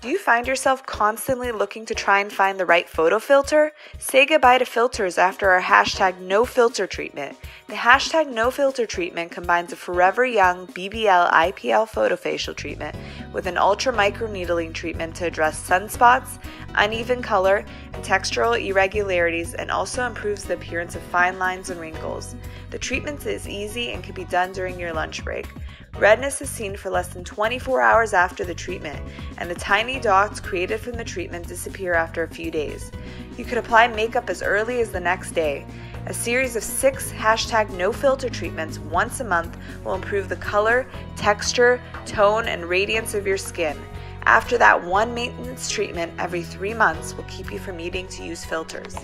Do you find yourself constantly looking to try and find the right photo filter? Say goodbye to filters after our hashtag no filter treatment. The hashtag no filter treatment combines a forever young BBL IPL photofacial treatment with an ultra microneedling treatment to address sunspots, uneven color, and textural irregularities, and also improves the appearance of fine lines and wrinkles. The treatment is easy and can be done during your lunch break. Redness is seen for less than 24 hours after the treatment, and the tiny dots created from the treatment disappear after a few days. You could apply makeup as early as the next day. A series of six hashtag no filter treatments once a month will improve the color, texture, tone, and radiance of your skin. After that one maintenance treatment every three months will keep you from needing to use filters.